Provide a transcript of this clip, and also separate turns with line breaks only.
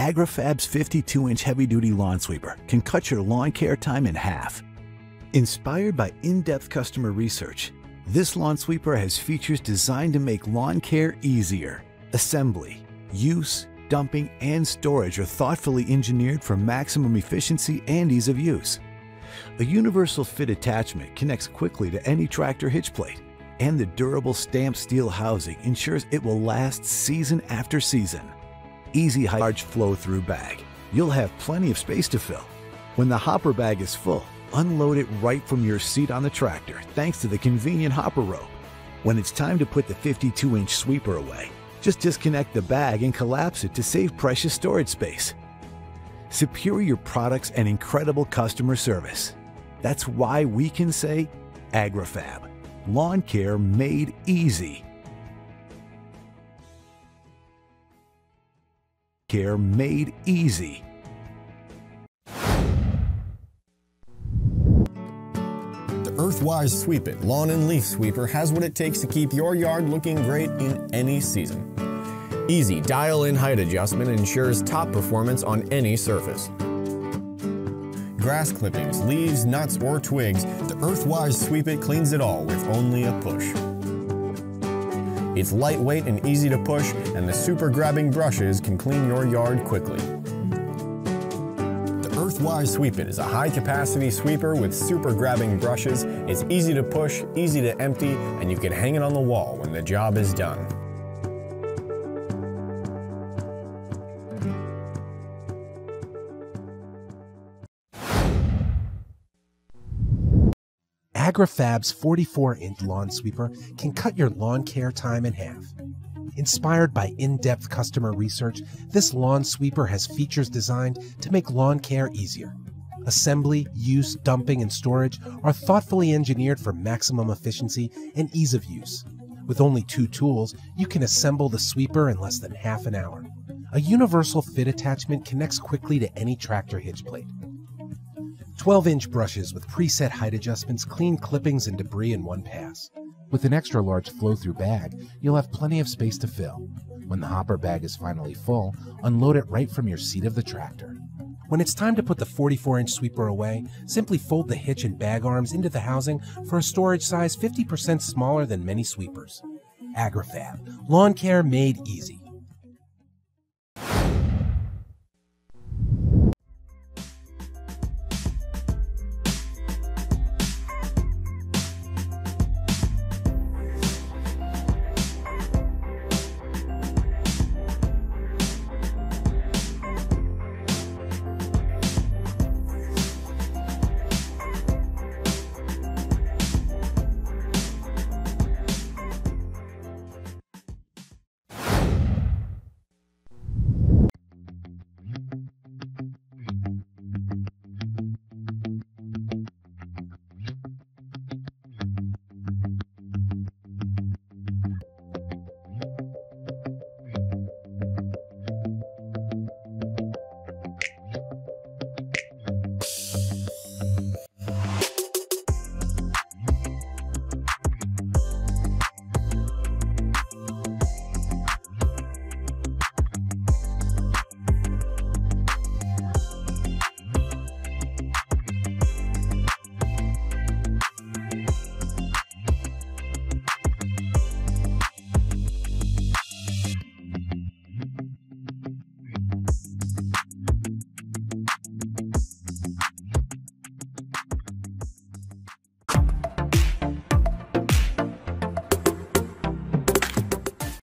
AgriFab's 52-inch heavy-duty lawn sweeper can cut your lawn care time in half. Inspired by in-depth customer research, this lawn sweeper has features designed to make lawn care easier. Assembly, use, dumping, and storage are thoughtfully engineered for maximum efficiency and ease of use. A universal fit attachment connects quickly to any tractor hitch plate, and the durable stamped steel housing ensures it will last season after season. Easy large flow-through bag. You'll have plenty of space to fill. When the hopper bag is full, unload it right from your seat on the tractor thanks to the convenient hopper rope. When it's time to put the 52-inch sweeper away, just disconnect the bag and collapse it to save precious storage space. Superior products and incredible customer service. That's why we can say AgriFab. Lawn care made easy. Care made easy.
The Earthwise Sweep It Lawn and Leaf Sweeper has what it takes to keep your yard looking great in any season. Easy dial-in height adjustment ensures top performance on any surface. Grass clippings, leaves, nuts, or twigs, the Earthwise Sweep It cleans it all with only a push. It's lightweight and easy to push, and the super grabbing brushes can clean your yard quickly. The Earthwise Sweep It is a high capacity sweeper with super grabbing brushes. It's easy to push, easy to empty, and you can hang it on the wall when the job is done.
AgriFab's 44-inch lawn sweeper can cut your lawn care time in half. Inspired by in-depth customer research, this lawn sweeper has features designed to make lawn care easier. Assembly, use, dumping, and storage are thoughtfully engineered for maximum efficiency and ease of use. With only two tools, you can assemble the sweeper in less than half an hour. A universal fit attachment connects quickly to any tractor hitch plate. 12 inch brushes with preset height adjustments clean clippings and debris in one pass. With an extra large flow through bag, you'll have plenty of space to fill. When the hopper bag is finally full, unload it right from your seat of the tractor. When it's time to put the 44 inch sweeper away, simply fold the hitch and bag arms into the housing for a storage size 50% smaller than many sweepers. AgriFab, lawn care made easy.